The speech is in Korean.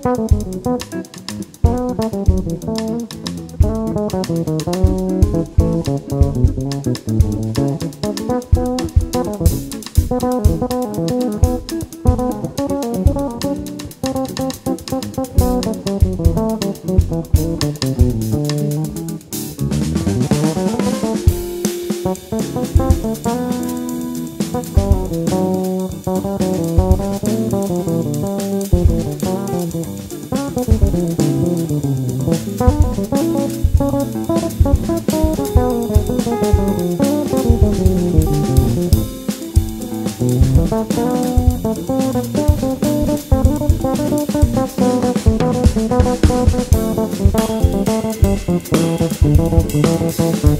Thank you. Thank